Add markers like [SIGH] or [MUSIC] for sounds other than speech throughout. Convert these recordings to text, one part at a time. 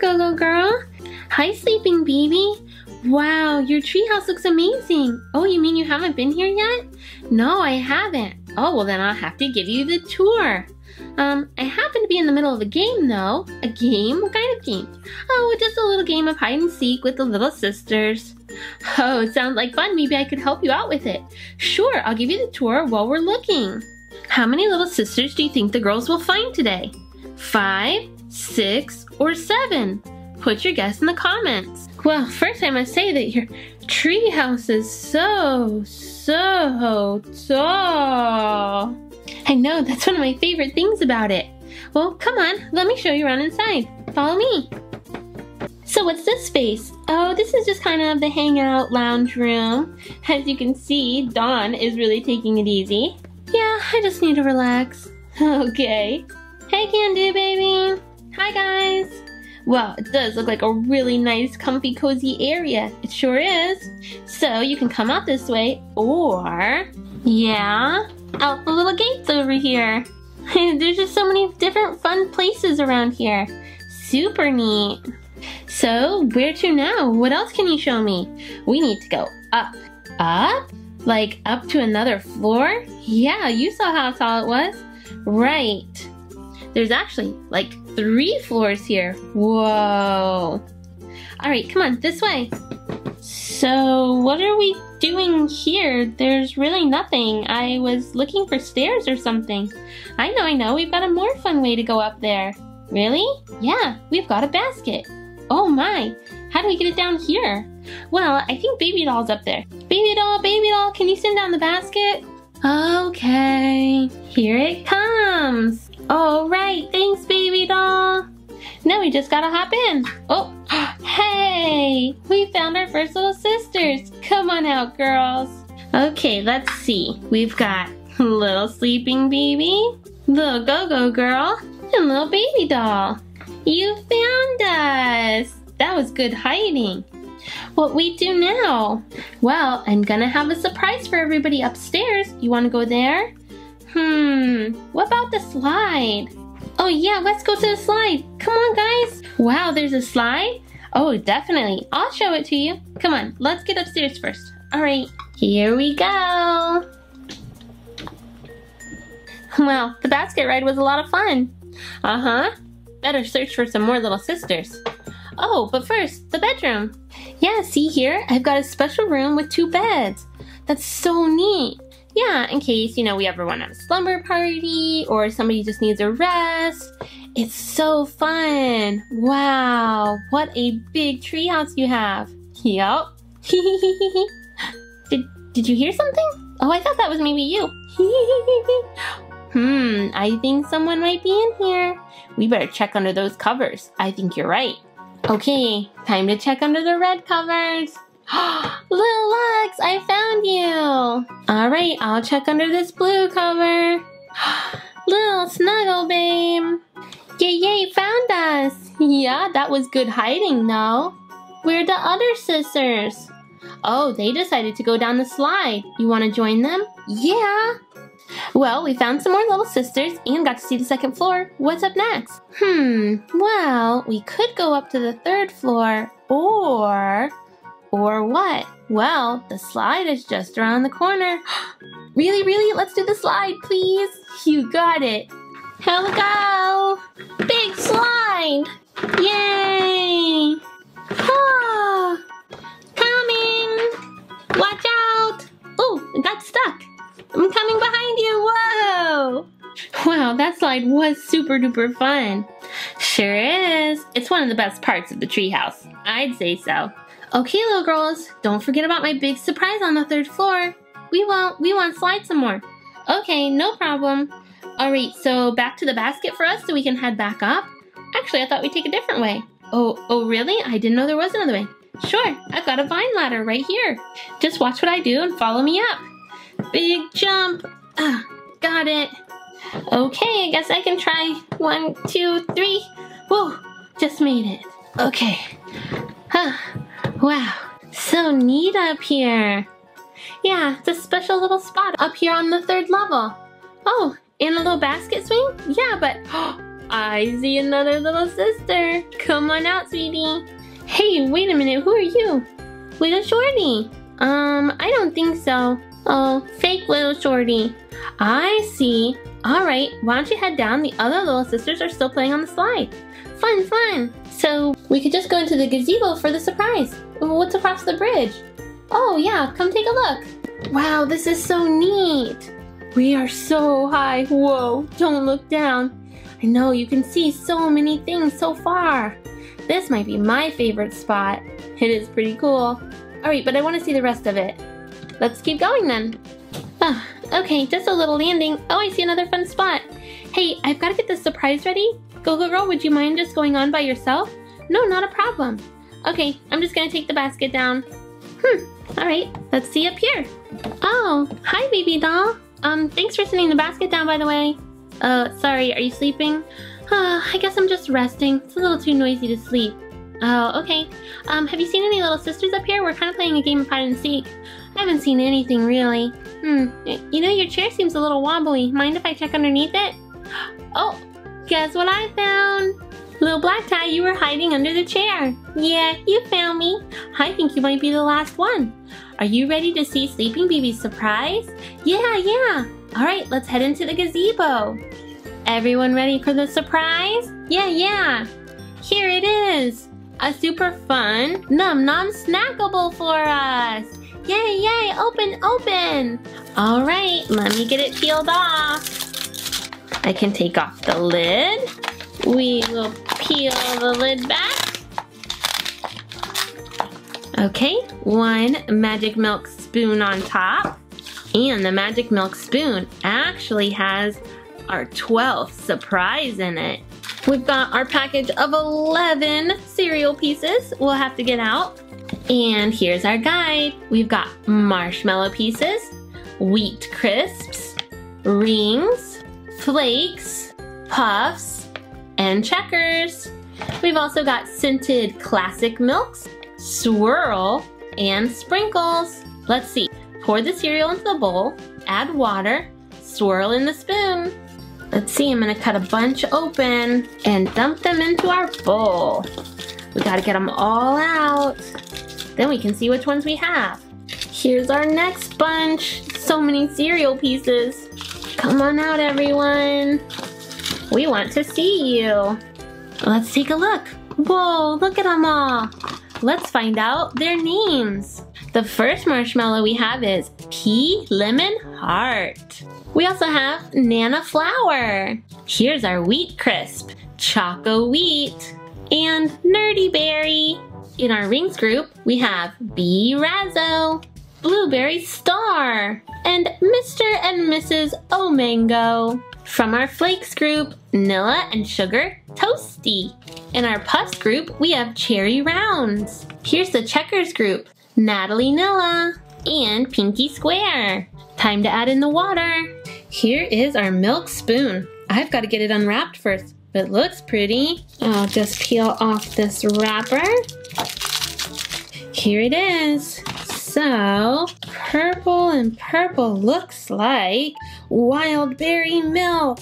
there, Go-Go Girl. Hi, sleeping baby. Wow, your treehouse looks amazing. Oh, you mean you haven't been here yet? No, I haven't. Oh, well then I'll have to give you the tour. Um, I happen to be in the middle of a game though. A game? What kind of game? Oh, just a little game of hide and seek with the little sisters. Oh, sounds like fun. Maybe I could help you out with it. Sure, I'll give you the tour while we're looking. How many little sisters do you think the girls will find today? Five, six, or seven? Put your guess in the comments. Well, first I must say that your treehouse is so, so tall. I know, that's one of my favorite things about it. Well, come on, let me show you around inside. Follow me. So what's this space? Oh, this is just kind of the hangout lounge room. As you can see, Dawn is really taking it easy. Yeah, I just need to relax. [LAUGHS] Okay. Hey, Can Do Baby. Hi, guys. Well, it does look like a really nice, comfy, cozy area. It sure is. So you can come out this way, or, yeah, out the little gates over here. [LAUGHS] There's just so many different fun places around here. Super neat. So, where to now? What else can you show me? We need to go up. Up? Like up to another floor? Yeah, you saw how tall it was. Right. There's actually like three floors here. Whoa. All right, come on, this way. So, what are we doing here? There's really nothing. I was looking for stairs or something. I know, I know. We've got a more fun way to go up there. Really? Yeah, we've got a basket. Oh my, how do we get it down here? Well, I think Baby Doll's up there. Baby Doll, Baby Doll, can you send down the basket? Okay, here it comes. All right, thanks, Baby Doll. Now we just gotta hop in. Oh, [GASPS] hey, we found our first little sisters. Come on out, girls. Okay, let's see. We've got little sleeping baby, little go-go girl, and little baby doll. You found us! That was good hiding. What we do now? Well, I'm gonna have a surprise for everybody upstairs. You wanna go there? Hmm, what about the slide? Oh yeah, let's go to the slide. Come on guys. Wow, there's a slide? Oh, definitely. I'll show it to you. Come on, let's get upstairs first. All right, here we go. Well, the basket ride was a lot of fun. Uh-huh. Better search for some more little sisters. Oh, but first, the bedroom. Yeah, see here? I've got a special room with two beds. That's so neat. Yeah, in case, you know, we ever want a slumber party or somebody just needs a rest. It's so fun. Wow, what a big treehouse you have. Yup. [LAUGHS] did, did you hear something? Oh, I thought that was maybe you. [LAUGHS] Hmm, I think someone might be in here. We better check under those covers. I think you're right. Okay, time to check under the red covers. [GASPS] Little Lux, I found you. All right, I'll check under this blue cover. [GASPS] Little Snuggle Babe. Yay, yay, found us. Yeah, that was good hiding, no? Where the other sisters? Oh, they decided to go down the slide. You want to join them? Yeah. Well, we found some more little sisters and got to see the second floor. What's up next? Hmm, well, we could go up to the third floor or... Or what? Well, the slide is just around the corner. [GASPS] really, really? Let's do the slide, please. You got it. Here we go. Big slide. Yay. Coming. Watch out. Oh, got stuck. I'm coming behind you. Whoa. Wow, that slide was super duper fun. Sure is. It's one of the best parts of the treehouse. I'd say so. Okay, little girls, don't forget about my big surprise on the third floor. We want we want slide some more. Okay, no problem. Alright, so back to the basket for us so we can head back up? Actually, I thought we'd take a different way. Oh, oh really? I didn't know there was another way. Sure, I've got a vine ladder right here. Just watch what I do and follow me up. Big jump. Ah, got it. Okay, I guess I can try. One, two, three. Whoa, just made it. Okay. Huh. Wow, so neat up here. Yeah, it's a special little spot up here on the third level. Oh, in a little basket swing? Yeah, but [GASPS] I see another little sister. Come on out, sweetie. Hey, wait a minute, who are you? Little Shorty. Um, I don't think so. Oh, fake little Shorty. I see. Alright, why don't you head down? The other little sisters are still playing on the slide. Fun, fun. So, we could just go into the gazebo for the surprise. What's across the bridge? Oh yeah, come take a look. Wow, this is so neat. We are so high. Whoa, don't look down. I know you can see so many things so far. This might be my favorite spot. It is pretty cool. Alright, but I want to see the rest of it. Let's keep going then. Ah, okay, just a little landing. Oh, I see another fun spot. Hey, I've got to get the surprise ready. Go-Go Girl, would you mind just going on by yourself? No, not a problem. Okay, I'm just to take the basket down. Hmm, alright, let's see up here. Oh, hi baby doll. Um, thanks for sending the basket down by the way. Uh, sorry, are you sleeping? Uh, I guess I'm just resting. It's a little too noisy to sleep. Oh, okay. Um, have you seen any little sisters up here? We're kind of playing a game of hide and seek. I haven't seen anything really. Hmm, you know your chair seems a little wobbly. Mind if I check underneath it? [GASPS] Oh, guess what I found? Little black tie, you were hiding under the chair. Yeah, you found me. I think you might be the last one. Are you ready to see Sleeping Baby's surprise? Yeah, yeah. All right, let's head into the gazebo. Everyone ready for the surprise? Yeah, yeah. Here it is. A super fun Num Nom snackable for us. Yay, yay, open, open. All right, let me get it peeled off. I can take off the lid. We will peel the lid back. Okay, one magic milk spoon on top. And the magic milk spoon actually has our 12th surprise in it. We've got our package of 11 cereal pieces we'll have to get out. And here's our guide. We've got marshmallow pieces, wheat crisps, rings, flakes, puffs, and checkers. We've also got scented classic milks, swirl, and sprinkles. Let's see. Pour the cereal into the bowl, add water, swirl in the spoon. Let's see, I'm gonna cut a bunch open and dump them into our bowl. We gotta get them all out. Then we can see which ones we have. Here's our next bunch. So many cereal pieces. Come on out, everyone. We want to see you. Let's take a look. Whoa, look at them all. Let's find out their names. The first marshmallow we have is Pea Lemon Heart. We also have Nana Flower. Here's our Wheat Crisp, Choco Wheat, and Nerdy Berry. In our rings group, we have Bee Razzo, Blueberry Star, and Mr. and Mrs. Omango. From our flakes group, Nilla and Sugar Toasty. In our puffs group, we have Cherry Rounds. Here's the checkers group, Natalie Nilla and Pinky Square. Time to add in the water. Here is our milk spoon. I've got to get it unwrapped first, but it looks pretty. I'll just peel off this wrapper. Here it is. So, purple and purple looks like wild berry milk.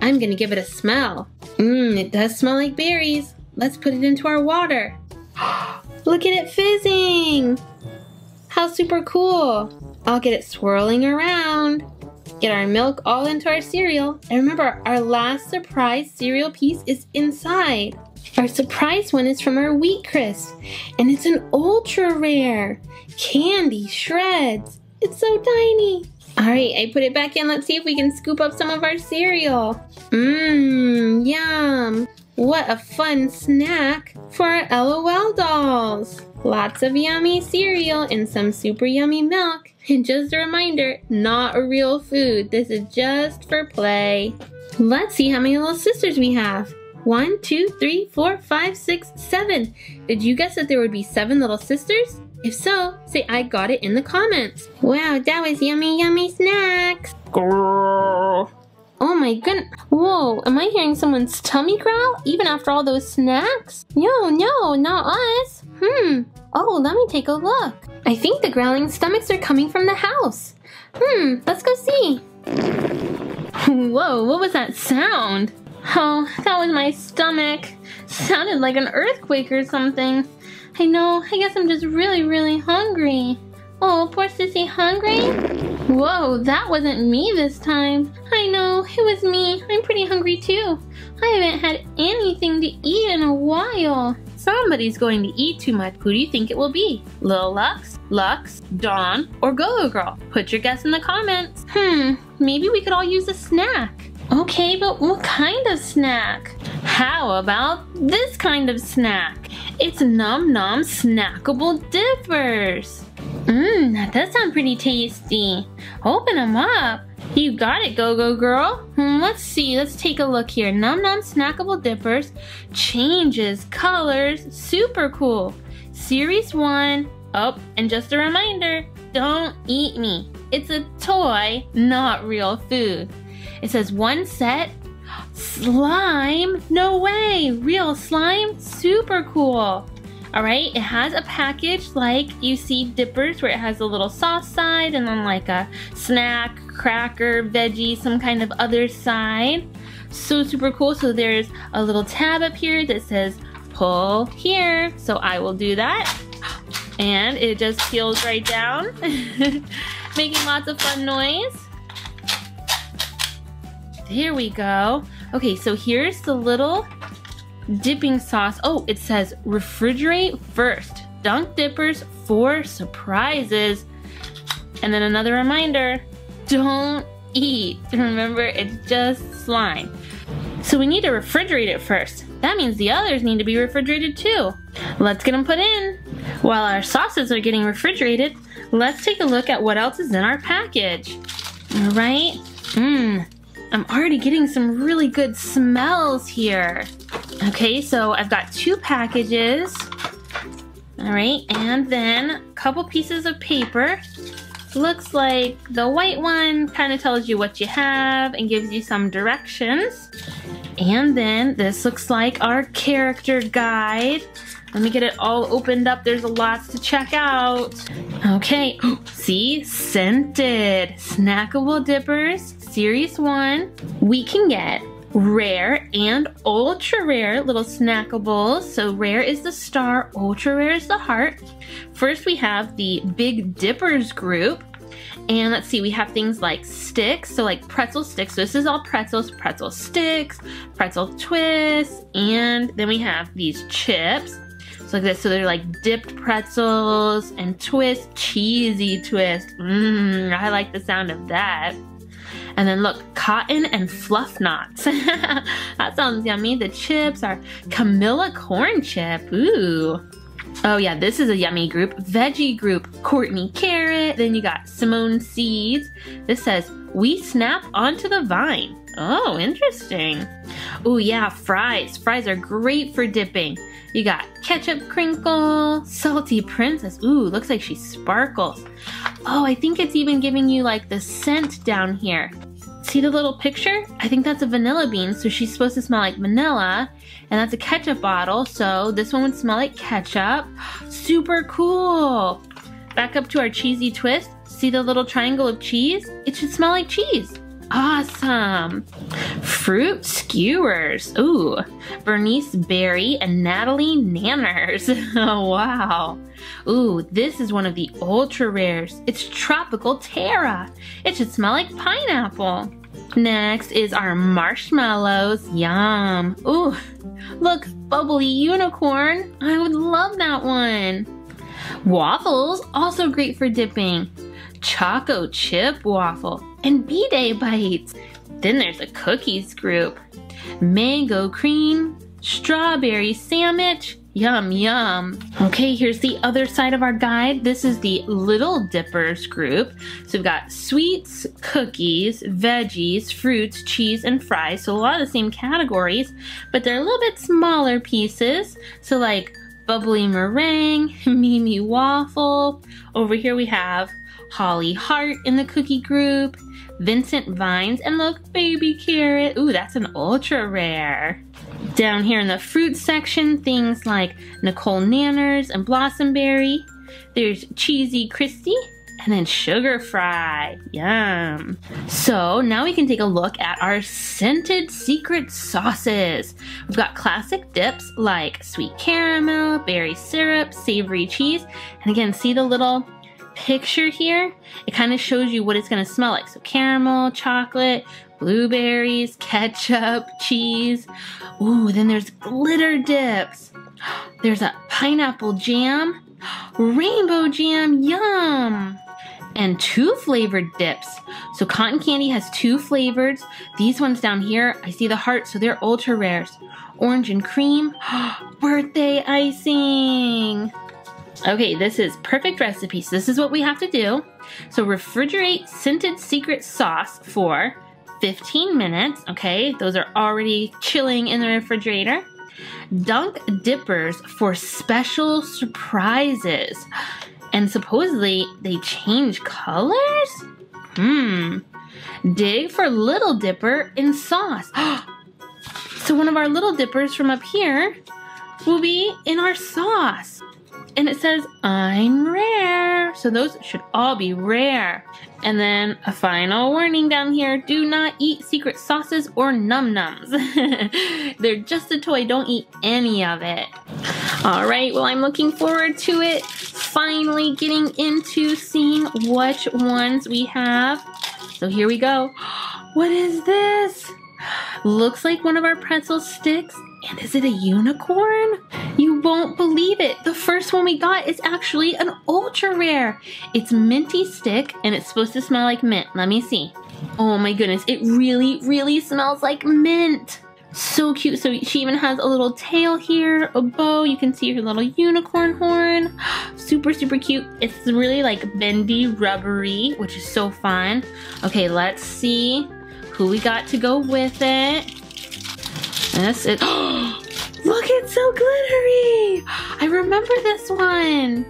I'm gonna give it a smell. Mmm, it does smell like berries. Let's put it into our water. [GASPS] Look at it fizzing. How super cool. I'll get it swirling around. Get our milk all into our cereal. And remember, our last surprise cereal piece is inside. Our surprise one is from our Wheat Crisp, and it's an ultra rare candy shreds. It's so tiny. All right, I put it back in. Let's see if we can scoop up some of our cereal. Mmm, yum. What a fun snack for our LOL dolls. Lots of yummy cereal and some super yummy milk. And just a reminder, not a real food. This is just for play. Let's see how many little sisters we have. One, two, three, four, five, six, seven. Did you guess that there would be seven little sisters? If so, say I got it in the comments. Wow, that was yummy, yummy snacks. Grrr. Oh my goodness. Whoa, am I hearing someone's tummy growl even after all those snacks? No, no, not us. Hmm. Oh, let me take a look. I think the growling stomachs are coming from the house. Hmm, let's go see. [LAUGHS] Whoa, what was that sound? Oh, that was my stomach. Sounded like an earthquake or something. I know, I guess I'm just really, really hungry. Oh, poor Sissy hungry? Whoa, that wasn't me this time. I know, it was me. I'm pretty hungry too. I haven't had anything to eat in a while. Somebody's going to eat too much. Who do you think it will be? Lil Lux, Lux, Dawn, or Go-Go Girl? Put your guess in the comments. Hmm, maybe we could all use a snack. Okay, but what kind of snack? How about this kind of snack? It's Num Num Snackable Dippers. Mmm, that does sound pretty tasty. Open them up. You got it, Go-Go Girl. Hmm, let's see, let's take a look here. Num Num Snackable Dippers. Changes, colors, super cool. Series 1. Oh, and just a reminder, don't eat me. It's a toy, not real food. It says one set. Slime? No way! Real slime? Super cool. All right, it has a package like you see dippers where it has a little sauce side and then like a snack, cracker, veggie, some kind of other side. So super cool. So there's a little tab up here that says pull here. So I will do that. And it just peels right down, [LAUGHS] making lots of fun noise. There we go. Okay, so here's the little dipping sauce. Oh, it says refrigerate first. Dunk dippers for surprises. And then another reminder, don't eat. [LAUGHS] Remember, it's just slime. So we need to refrigerate it first. That means the others need to be refrigerated too. Let's get them put in. While our sauces are getting refrigerated, let's take a look at what else is in our package. All right. Mmm. I'm already getting some really good smells here. Okay, so I've got two packages. All right, and then a couple pieces of paper. Looks like the white one kind of tells you what you have and gives you some directions. And then this looks like our character guide. Let me get it all opened up. There's lots to check out. Okay, [GASPS] see? Scented. Snackable dippers, series one. We can get rare and ultra rare little snackables. So rare is the star, ultra rare is the heart. First we have the Big Dippers group. And let's see, we have things like sticks, so like pretzel sticks. So this is all pretzels, pretzel sticks, pretzel twists, and then we have these chips. So like this, so they're like dipped pretzels and twist, cheesy twist. Mmm, I like the sound of that. And then look, cotton and fluff knots. [LAUGHS] that sounds yummy. The chips are Camilla corn chip. Ooh. Oh yeah, this is a yummy group. Veggie group, Courtney Carrot. Then you got Simone Seeds. This says, we snap onto the vine. Oh, interesting. Oh yeah, fries. Fries are great for dipping. You got ketchup crinkle, salty princess. Ooh, looks like she sparkles. Oh, I think it's even giving you like the scent down here. See the little picture? I think that's a vanilla bean, so she's supposed to smell like vanilla. And that's a ketchup bottle, so this one would smell like ketchup. [GASPS] Super cool! Back up to our cheesy twist. See the little triangle of cheese? It should smell like cheese. Awesome. Fruit skewers. Ooh. Bernice Berry and Natalie Nanners. oh, [LAUGHS] wow. Ooh, this is one of the ultra rares. It's Tropical Terra. It should smell like pineapple. Next is our marshmallows. Yum. Ooh, look, bubbly unicorn. I would love that one. Waffles, also great for dipping. Choco chip waffle and B-Day bites. Then there's a cookies group. Mango cream, strawberry sandwich, Yum, yum. Okay, here's the other side of our guide. This is the Little Dippers group. So we've got sweets, cookies, veggies, fruits, cheese, and fries. So a lot of the same categories, but they're a little bit smaller pieces. So like bubbly meringue, [LAUGHS] Mimi waffle. Over here we have Holly Heart in the cookie group, Vincent Vines, and look, Baby Carrot. Ooh, that's an ultra rare. Down here in the fruit section, things like Nicole Nanners and Blossomberry. There's Cheesy Christy and then sugar fry. Yum. So now we can take a look at our scented secret sauces. We've got classic dips like sweet caramel, berry syrup, savory cheese. And again, see the little picture here? It kind of shows you what it's gonna smell like. So caramel, chocolate, blueberries, ketchup, cheese. Ooh, then there's glitter dips. [GASPS] There's a pineapple jam, [GASPS] rainbow jam, yum! And two flavored dips. So cotton candy has two flavors. These ones down here, I see the heart, so they're ultra rares. Orange and cream, [GASPS] birthday icing. Okay, this is perfect recipe. So this is what we have to do. So refrigerate scented secret sauce for 15 minutes. Okay, those are already chilling in the refrigerator. Dunk dippers for special surprises. And supposedly they change colors? Hmm. Dig for Little Dipper in sauce. [GASPS] so one of our Little Dippers from up here will be in our sauce. And it says, I'm rare. So those should all be rare. And then a final warning down here, do not eat secret sauces or num nums. [LAUGHS] They're just a toy, don't eat any of it. All right, well, I'm looking forward to it. Finally getting into seeing which ones we have. So here we go. [GASPS] What is this? Looks like one of our pretzel sticks. And is it a unicorn? You won't believe it. The first one we got is actually an ultra rare. It's minty stick and it's supposed to smell like mint. Let me see. Oh my goodness, it really, really smells like mint. So cute. So she even has a little tail here, a bow. You can see her little unicorn horn. Super, super cute. It's really like bendy, rubbery, which is so fun. Okay, let's see who we got to go with it. This is, look, it's so glittery. I remember this one.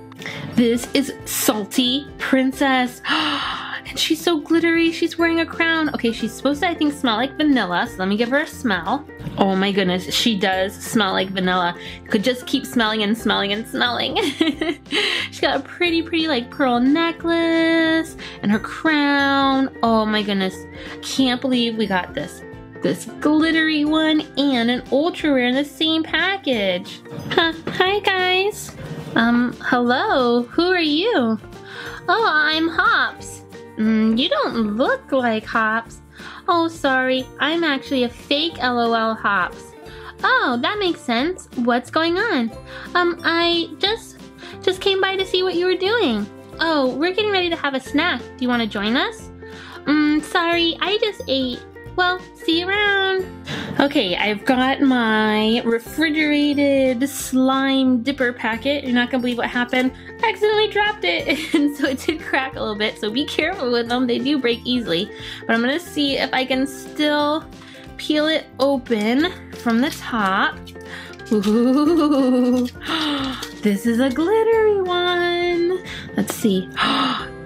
This is Salty Princess. [GASPS] And she's so glittery. She's wearing a crown. Okay, she's supposed to, I think, smell like vanilla. So let me give her a smell. Oh my goodness, she does smell like vanilla. Could just keep smelling and smelling and smelling. [LAUGHS] she's got a pretty, pretty like pearl necklace and her crown. Oh my goodness. Can't believe we got this this glittery one and an ultra rare in the same package. Hi guys. Um, hello, who are you? Oh, I'm Hops. Mm, you don't look like Hops. Oh, sorry. I'm actually a fake LOL Hops. Oh, that makes sense. What's going on? Um, I just just came by to see what you were doing. Oh, we're getting ready to have a snack. Do you want to join us? Um, sorry, I just ate. Well, see you around. Okay, I've got my refrigerated slime dipper packet. You're not gonna believe what happened. I accidentally dropped it, [LAUGHS] and so it did crack a little bit. So be careful with them. They do break easily. But I'm gonna see if I can still peel it open from the top. Ooh, [GASPS] this is a glittery one. Let's see. [GASPS]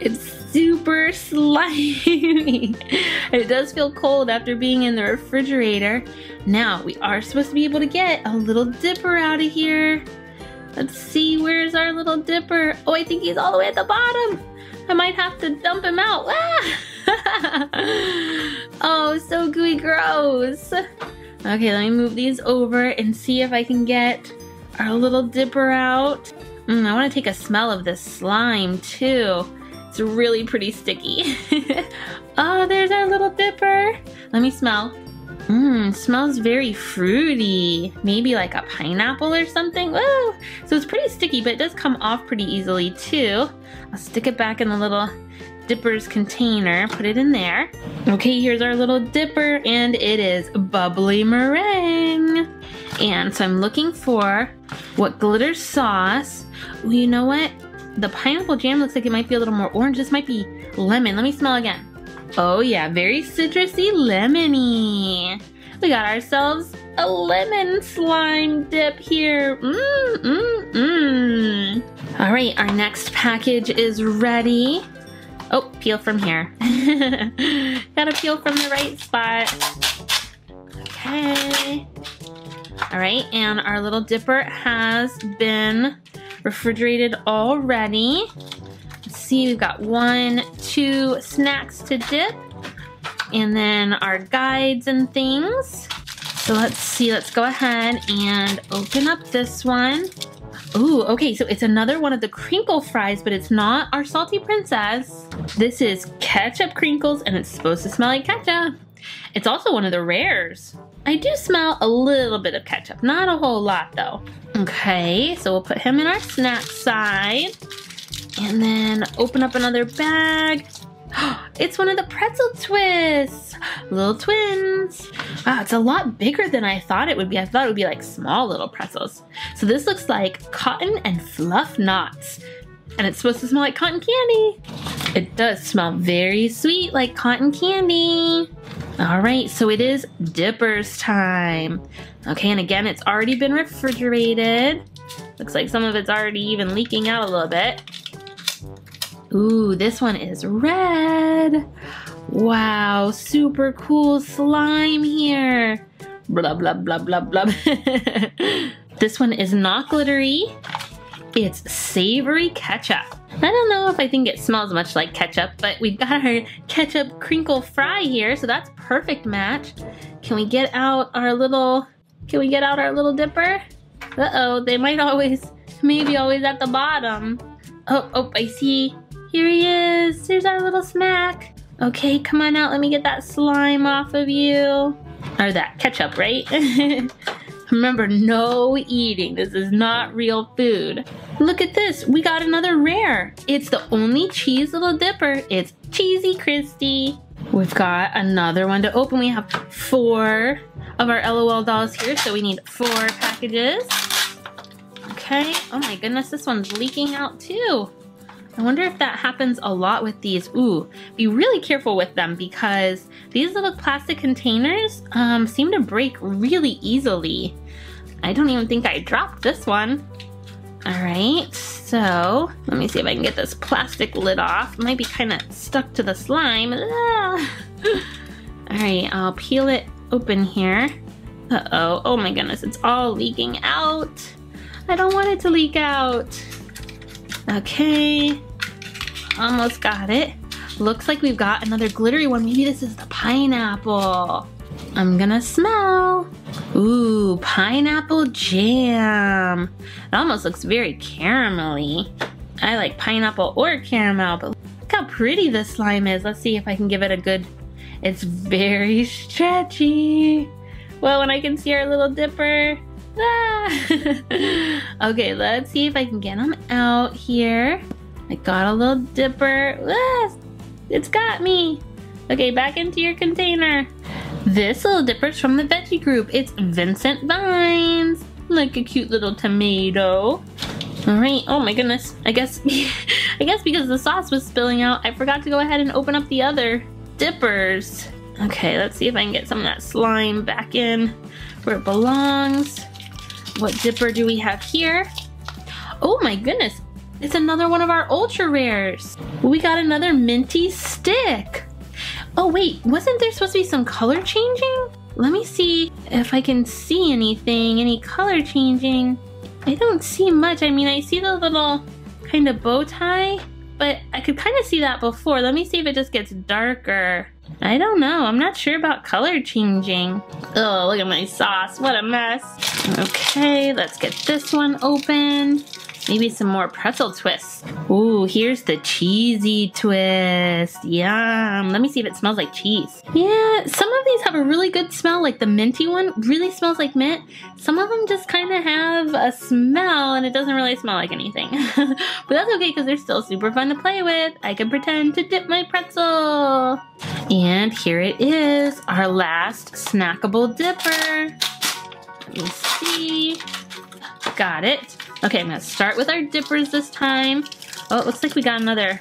It's super slimy. [LAUGHS] it does feel cold after being in the refrigerator. Now, we are supposed to be able to get a little dipper out of here. Let's see, where's our little dipper? Oh, I think he's all the way at the bottom. I might have to dump him out. Ah! [LAUGHS] oh, so gooey gross. Okay, let me move these over and see if I can get our little dipper out. Mm, I want to take a smell of this slime too. It's really pretty sticky. [LAUGHS] oh, there's our little dipper. Let me smell. Mmm, smells very fruity. Maybe like a pineapple or something. Woo! So it's pretty sticky, but it does come off pretty easily too. I'll stick it back in the little dipper's container, put it in there. Okay, here's our little dipper, and it is bubbly meringue. And so I'm looking for what glitter sauce. Well, you know what? The pineapple jam looks like it might be a little more orange. This might be lemon. Let me smell again. Oh yeah, very citrusy, lemony. We got ourselves a lemon slime dip here. Mmm, mmm, mmm. All right, our next package is ready. Oh, peel from here. [LAUGHS] Gotta peel from the right spot. Okay. All right, and our little dipper has been refrigerated already. Let's see, we've got one, two snacks to dip, and then our guides and things. So let's see, let's go ahead and open up this one. Ooh, okay, so it's another one of the crinkle fries, but it's not our salty princess. This is ketchup crinkles, and it's supposed to smell like ketchup. It's also one of the rares. I do smell a little bit of ketchup, not a whole lot though. Okay, so we'll put him in our snack side. And then open up another bag. [GASPS] It's one of the pretzel twists. Little twins. Wow, it's a lot bigger than I thought it would be. I thought it would be like small little pretzels. So this looks like cotton and fluff knots. And it's supposed to smell like cotton candy. It does smell very sweet like cotton candy. All right, so it is dippers time. Okay, and again, it's already been refrigerated. Looks like some of it's already even leaking out a little bit. Ooh, this one is red. Wow, super cool slime here. Blah, blah, blah, blah, blah. [LAUGHS] this one is not glittery. It's savory ketchup. I don't know if I think it smells much like ketchup, but we've got our ketchup crinkle fry here, so that's perfect match. Can we get out our little, can we get out our little dipper? Uh-oh, they might always, maybe always at the bottom. Oh, oh, I see here he is. There's our little snack. Okay, come on out. Let me get that slime off of you. Or that ketchup, right? [LAUGHS] Remember, no eating. This is not real food. Look at this. We got another rare. It's the only cheese little dipper. It's Cheesy Christy. We've got another one to open. We have four of our LOL dolls here, so we need four packages. Okay. Oh my goodness, this one's leaking out too. I wonder if that happens a lot with these. Ooh, be really careful with them because these little plastic containers um, seem to break really easily. I don't even think I dropped this one. All right, so let me see if I can get this plastic lid off. It might be kind of stuck to the slime. [LAUGHS] All right, I'll peel it open here. Uh-oh, oh my goodness, it's all leaking out. I don't want it to leak out. Okay, almost got it. Looks like we've got another glittery one. Maybe this is the pineapple. I'm gonna smell. Ooh, pineapple jam. It almost looks very caramelly. I like pineapple or caramel, but look how pretty this slime is. Let's see if I can give it a good, it's very stretchy. Well, when I can see our little dipper, Ah. [LAUGHS] okay, let's see if I can get them out here. I got a little dipper. Ah, it's got me. Okay, back into your container. This little dipper's from the veggie group. It's Vincent Vines. Like a cute little tomato. All right, oh my goodness. I guess, [LAUGHS] I guess because the sauce was spilling out, I forgot to go ahead and open up the other dippers. Okay, let's see if I can get some of that slime back in where it belongs. What dipper do we have here? Oh my goodness, it's another one of our ultra rares. We got another minty stick. Oh wait, wasn't there supposed to be some color changing? Let me see if I can see anything, any color changing. I don't see much. I mean, I see the little kind of bow tie, but I could kind of see that before. Let me see if it just gets darker. I don't know. I'm not sure about color changing. Oh, look at my sauce. What a mess. Okay, let's get this one open. Maybe some more pretzel twists. Ooh, here's the cheesy twist. Yum. Let me see if it smells like cheese. Yeah, some of these have a really good smell, like the minty one really smells like mint. Some of them just kind of have a smell and it doesn't really smell like anything. [LAUGHS] but that's okay because they're still super fun to play with. I can pretend to dip my pretzel. And here it is, our last snackable dipper. Let me see. Got it. Okay, I'm gonna start with our dippers this time. Oh, it looks like we got another,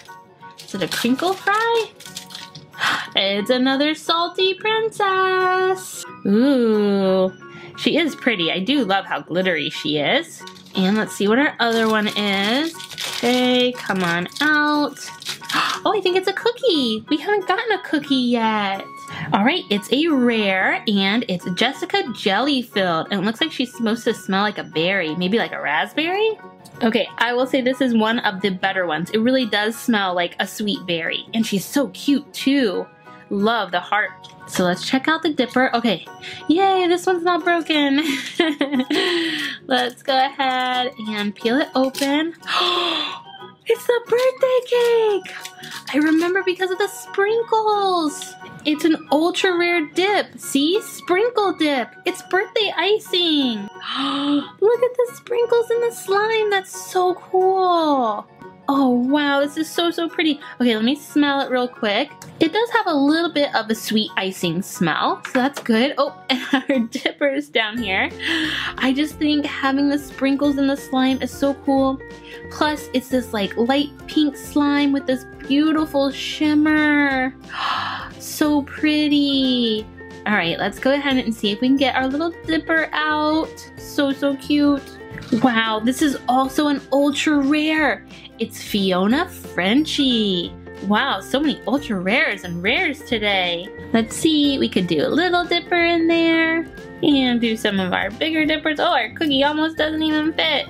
is it a crinkle fry? [GASPS] It's another salty princess. Ooh, she is pretty. I do love how glittery she is. And let's see what our other one is. Okay, come on out. [GASPS] Oh, I think it's a cookie. We haven't gotten a cookie yet. All right, it's a rare and it's Jessica Jelly filled. And it looks like she's supposed to smell like a berry, maybe like a raspberry. Okay, I will say this is one of the better ones. It really does smell like a sweet berry. And she's so cute too. Love the heart. So let's check out the dipper. Okay, yay, this one's not broken. [LAUGHS] let's go ahead and peel it open. [GASPS] Oh, it's the birthday cake! I remember because of the sprinkles. It's an ultra rare dip. See? Sprinkle dip. It's birthday icing. [GASPS] Look at the sprinkles in the slime. That's so cool. Oh wow, this is so, so pretty. Okay, let me smell it real quick. It does have a little bit of a sweet icing smell, so that's good. Oh, [LAUGHS] and our dipper is down here. I just think having the sprinkles in the slime is so cool. Plus, it's this like light pink slime with this beautiful shimmer. [GASPS] so pretty. All right, let's go ahead and see if we can get our little dipper out. So, so cute. Wow, this is also an ultra rare. It's Fiona Frenchy. Wow, so many ultra rares and rares today. Let's see, we could do a little dipper in there and do some of our bigger dippers. Oh, our cookie almost doesn't even fit.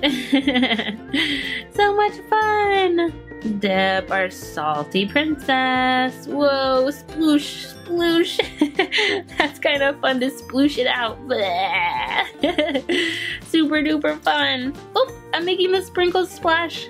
[LAUGHS] so much fun. Dip our salty princess. Whoa, sploosh, sploosh. [LAUGHS] That's kind of fun to sploosh it out. [LAUGHS] Super duper fun. Oh, I'm making the sprinkles splash.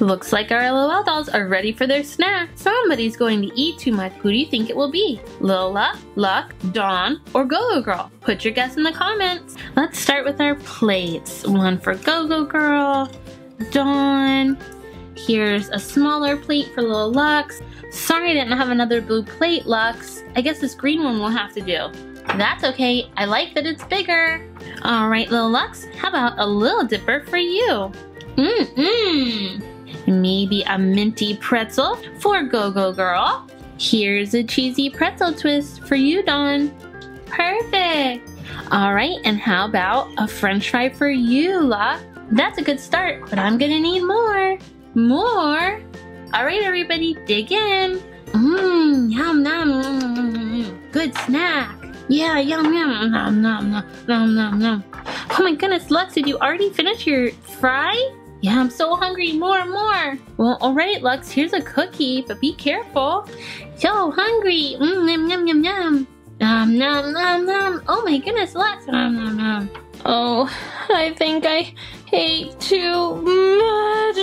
Looks like our LOL dolls are ready for their snack. Somebody's going to eat too much. Who do you think it will be? Lola, Luck, Dawn, or Go-Go Girl? Put your guess in the comments. Let's start with our plates. One for Go-Go Girl, Dawn. Here's a smaller plate for little Lux. Sorry I didn't have another blue plate, Lux. I guess this green one will have to do. That's okay. I like that it's bigger. All right, little Lux, how about a little dipper for you? Mmm-mmm. Maybe a minty pretzel for Go-Go Girl. Here's a cheesy pretzel twist for you, Dawn. Perfect. All right, and how about a french fry for you, La? That's a good start, but I'm gonna need more. More? All right, everybody, dig in. Mmm, yum, yum, good snack. Yeah, yum, yum, nom, nom, nom, nom. Oh my goodness, Lux, did you already finish your fry? Yeah, I'm so hungry. More, more. Well, all right, Lux, here's a cookie, but be careful. So hungry. Mmm, yum, yum, yum, yum. Nom, nom, nom, nom. Oh my goodness, Lux. Nom, nom, nom. Oh, I think I ate too much.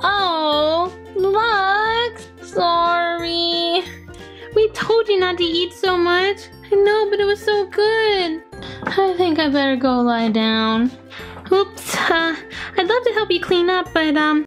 Oh, Lux. Sorry. We told you not to eat so much. I know, but it was so good. I think I better go lie down. Oops, uh, I'd love to help you clean up, but um,